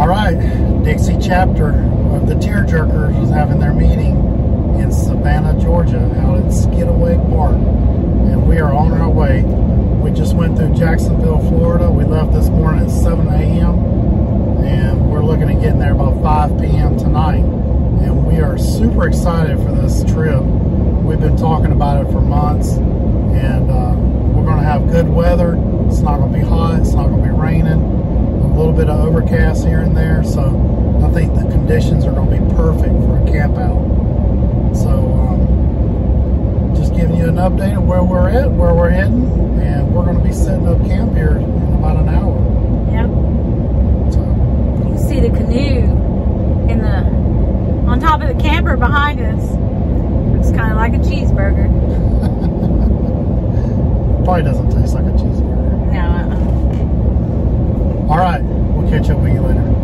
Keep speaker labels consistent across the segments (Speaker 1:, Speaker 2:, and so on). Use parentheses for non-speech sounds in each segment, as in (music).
Speaker 1: All right, Dixie chapter of the Tearjerkers is having their meeting in Savannah, Georgia, out at Skidaway Park, and we are on our way. We just went through Jacksonville, Florida. We left this morning at 7 a.m. and we're looking at getting there about 5 p.m. tonight. And we are super excited for this trip. We've been talking about it for months, and uh, we're going to have good weather. It's not going to be hot. It's not going to be raining. A little bit of overcast here and there, so I think the conditions are going to be perfect for a camp out. So, um, just giving you an update of where we're at, where we're heading, and we're going to be setting up camp here in about an hour.
Speaker 2: Yep.
Speaker 1: So,
Speaker 2: You can see the canoe in the on top of the camper behind us. Looks kind of like a cheeseburger. (laughs)
Speaker 1: probably doesn't taste like a cheeseburger. All right, we'll catch up with you later.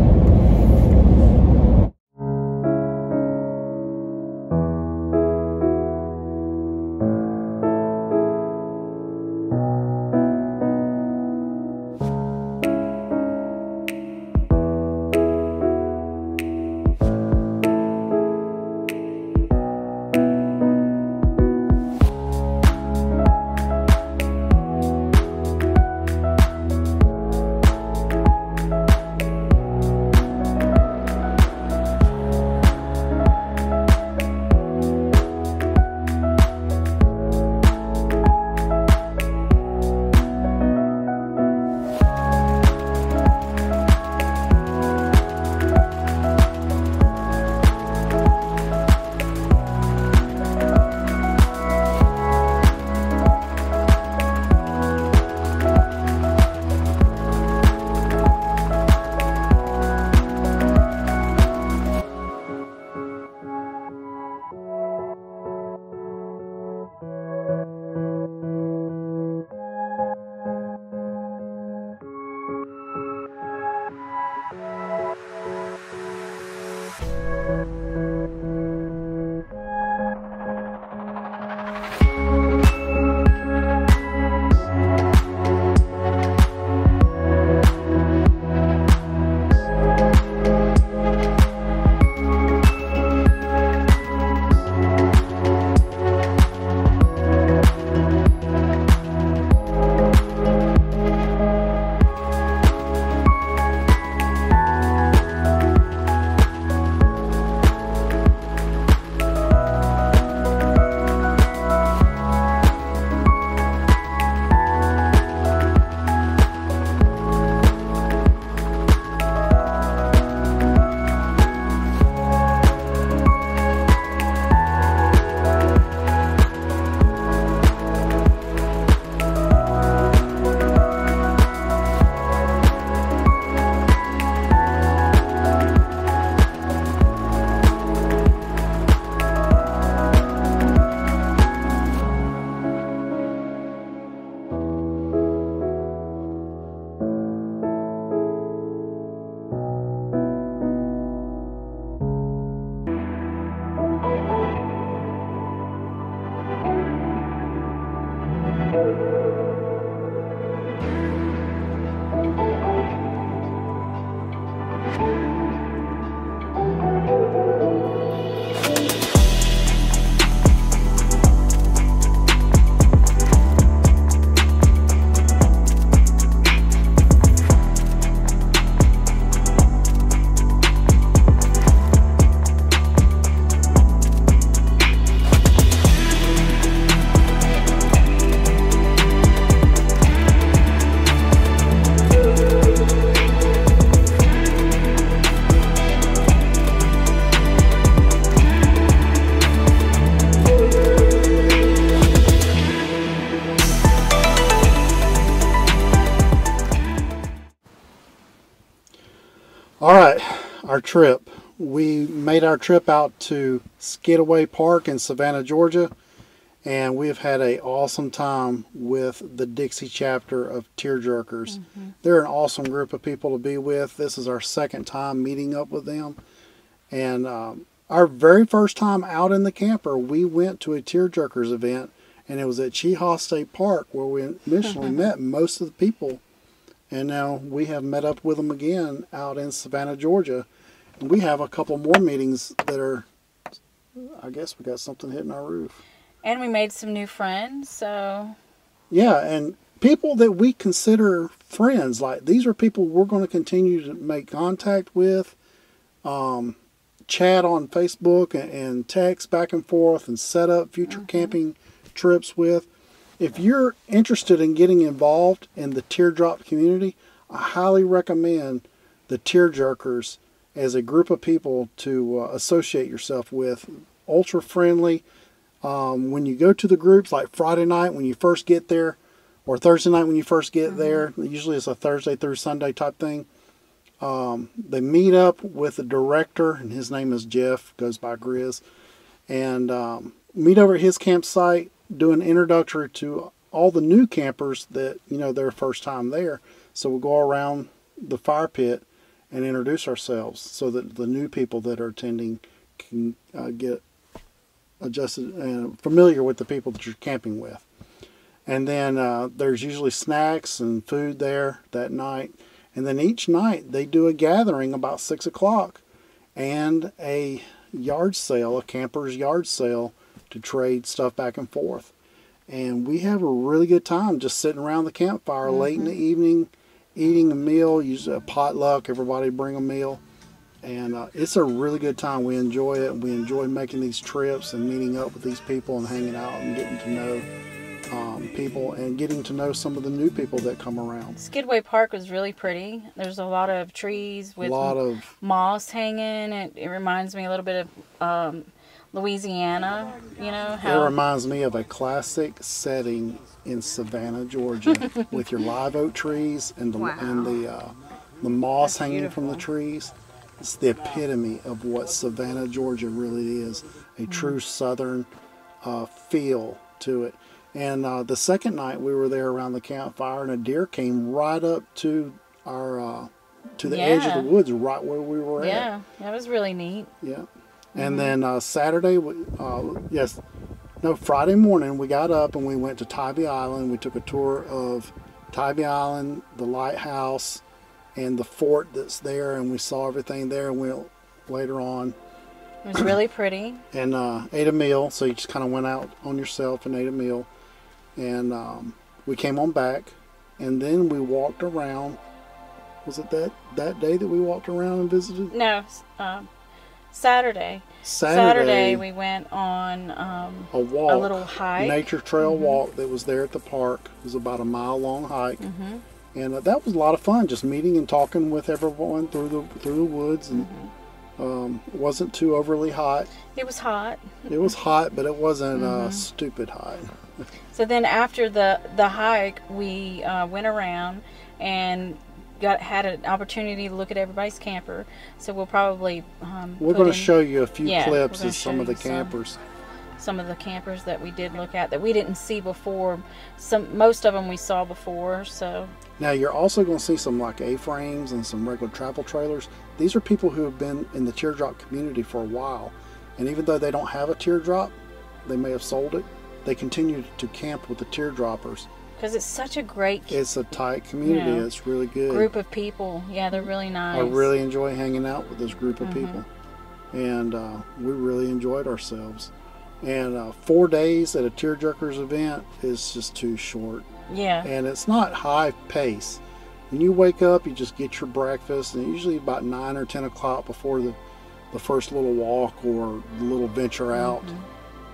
Speaker 1: Our trip. We made our trip out to Skidaway Park in Savannah, Georgia, and we've had a awesome time with the Dixie chapter of Tearjerkers. They're an awesome group of people to be with. This is our second time meeting up with them, and um, our very first time out in the camper, we went to a Tearjerkers event, and it was at Chehaw State Park where we initially (laughs) met most of the people and now we have met up with them again out in Savannah, Georgia, we have a couple more meetings that are. I guess we got something hitting our roof.
Speaker 2: And we made some new friends, so
Speaker 1: Yeah, and people that we consider friends, like these are people we're going to continue to make contact with, um, chat on Facebook and, and text back and forth and set up future camping trips with. If you're interested in getting involved in the teardrop community, I highly recommend the Tear Jerkers as a group of people to uh, associate yourself with. Ultra friendly. Um, when you go to the groups, like Friday night when you first get there, or Thursday night when you first get there, usually it's a Thursday through Sunday type thing. Um, they meet up with the director, and his name is Jeff, goes by Grizz, and um, meet over at his campsite, do an introductory to all the new campers that you know their first time there. So we'll go around the fire pit and introduce ourselves, so that the new people that are attending can uh, get adjusted and familiar with the people that you're camping with. And then uh, there's usually snacks and food there that night. And then each night they do a gathering about six o'clock and a yard sale, a camper's yard sale to trade stuff back and forth. And we have a really good time just sitting around the campfire late in the evening, eating a meal, usually a potluck, everybody bring a meal. And uh, it's a really good time. We enjoy it. We enjoy making these trips and meeting up with these people and hanging out and getting to know um, people and getting to know some of the new people that come around.
Speaker 2: Skidaway Park was really pretty. There's a lot of trees with A
Speaker 1: lot of
Speaker 2: moss hanging. It, it reminds me a little bit of um, Louisiana. You know
Speaker 1: It reminds me of a classic setting in Savannah, Georgia, (laughs) with your live oak trees and the
Speaker 2: Wow.
Speaker 1: and the uh, the moss
Speaker 2: That's
Speaker 1: hanging from the trees. It's the epitome of what Savannah, Georgia, really is—a
Speaker 2: Mm.
Speaker 1: true Southern uh, feel to it. And uh, the second night we were there around the campfire, and a deer came right up to our uh, to the edge of the woods, right where we were at.
Speaker 2: yeah, that was really neat.
Speaker 1: Yeah. And then uh, Saturday, uh, yes, no, Friday morning, we got up and we went to Tybee Island. We took a tour of Tybee Island, the lighthouse, and the fort that's there, and we saw everything there. And went later on
Speaker 2: It was really pretty. (clears throat)
Speaker 1: and uh, ate a meal. So you just kind of went out on yourself and ate a meal. And um, we came on back, and then we walked around. Was it that, that day that we walked around and visited?
Speaker 2: No, um, Saturday.
Speaker 1: Saturday,
Speaker 2: we went on um,
Speaker 1: a walk.
Speaker 2: a little hike.
Speaker 1: nature trail walk that was there at the park. It was about a mile long hike,
Speaker 2: Mhm.
Speaker 1: and uh, that was a lot of fun. Just meeting and talking with everyone through the through the woods, and
Speaker 2: Mm-hmm.
Speaker 1: um, wasn't too overly hot.
Speaker 2: It was hot.
Speaker 1: It was hot, but it wasn't
Speaker 2: Mm-hmm.
Speaker 1: uh, stupid hot.
Speaker 2: So then after the the hike, we uh, went around and got had an opportunity to look at everybody's camper. So we'll probably um,
Speaker 1: We're going to show you a few
Speaker 2: Yeah,
Speaker 1: clips of some of the
Speaker 2: you some.
Speaker 1: campers.
Speaker 2: some of the campers that we did look at that we didn't see before. Some most of them we saw before. So
Speaker 1: Now you're also going to see some like A-frames and some regular travel trailers. These are people who have been in the teardrop community for a while, and even though they don't have a teardrop, they may have sold it. They continue to camp with the teardroppers.
Speaker 2: Because it's such a great
Speaker 1: It's a tight community.
Speaker 2: Yeah.
Speaker 1: It's really good.
Speaker 2: group of people. Yeah, they're really nice.
Speaker 1: I really enjoy hanging out with this group of people, and uh, we really enjoyed ourselves. And uh, four days at a tearjerkers event is just too short,
Speaker 2: yeah.
Speaker 1: and it's not high pace. When you wake up, you just get your breakfast, and usually about nine or ten o'clock before the the first little walk or little venture out,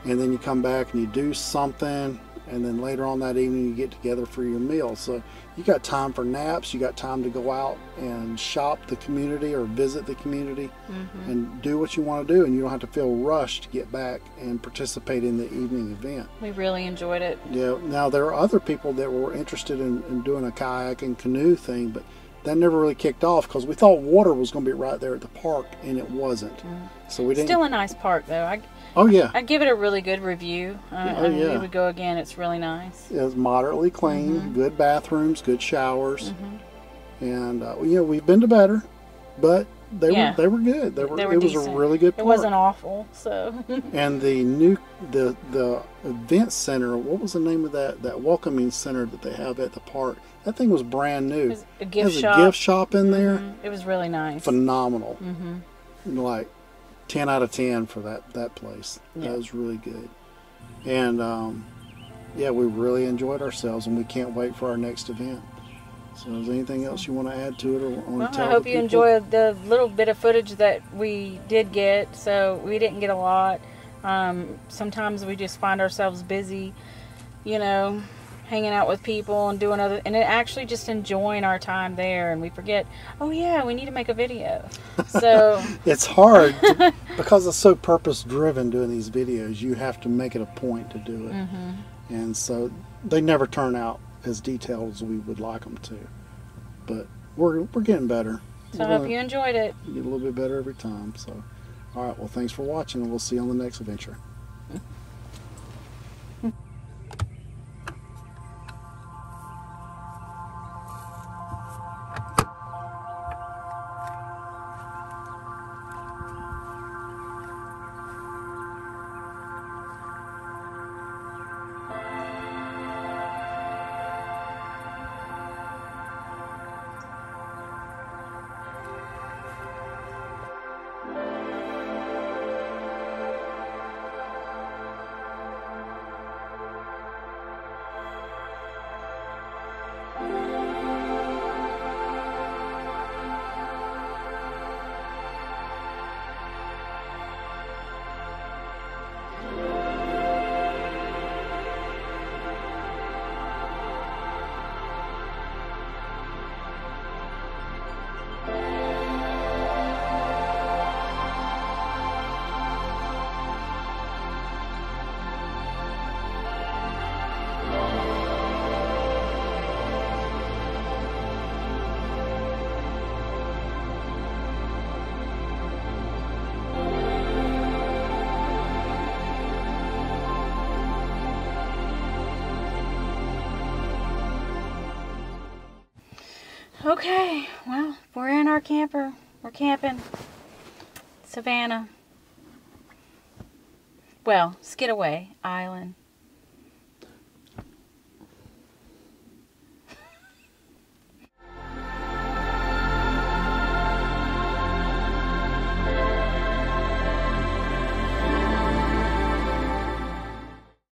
Speaker 1: and then you come back and you do something, and then later on that evening you get together for your meal. So you got time for naps, you got time to go out and shop the community or visit the community mm-hmm. and do what you want to do, and you don't have to feel rushed to get back and participate in the evening event.
Speaker 2: We really enjoyed it.
Speaker 1: Yeah. Now there are other people that were interested in, in doing a kayak and canoe thing, but that never really kicked off because we thought water was going to be right there at the park, and it wasn't. So we didn't.
Speaker 2: Still a nice park though. I
Speaker 1: oh yeah,
Speaker 2: I give it a really good review. Uh,
Speaker 1: Oh,
Speaker 2: I mean,
Speaker 1: yeah.
Speaker 2: we would go again. It's really nice.
Speaker 1: it was moderately clean,
Speaker 2: Mm-hmm.
Speaker 1: good bathrooms, good showers, and uh, you know we've been to better, but they
Speaker 2: Yeah.
Speaker 1: were they were good. They were,
Speaker 2: They were
Speaker 1: it was a really good
Speaker 2: It wasn't awful, so (laughs)
Speaker 1: and the new the the event center. What was the name of that that welcoming center that they have at the park? That thing was brand new.
Speaker 2: It was a gift
Speaker 1: There's
Speaker 2: shop.
Speaker 1: a gift shop in there.
Speaker 2: Mhm. it was really nice.
Speaker 1: Phenomenal.
Speaker 2: hmm
Speaker 1: Like ten out of ten for that that place.
Speaker 2: Yeah.
Speaker 1: That was really good. And um, yeah, we really enjoyed ourselves, and we can't wait for our next event. So, is there anything else you want to add to it, or want to
Speaker 2: I hope you enjoyed the little bit of footage that we did get. So we didn't get a lot. Um, sometimes we just find ourselves busy, you know, hanging out with people and doing other, and actually just enjoying our time there. And we forget, oh yeah, we need to make a video. (laughs) So
Speaker 1: It's hard to, (laughs) because it's so purpose driven doing these videos. You have to make it a point to do it,
Speaker 2: hmm
Speaker 1: and so they never turn out as detailed as we would like them to. But we're we're getting better.
Speaker 2: so I hope you enjoyed it.
Speaker 1: get a little bit better every time. So, all right. Well, thanks for watching, and we'll see you on the next adventure.
Speaker 2: Okay, well, we're in our camper. We're camping. Savannah. Well, Skidaway Island.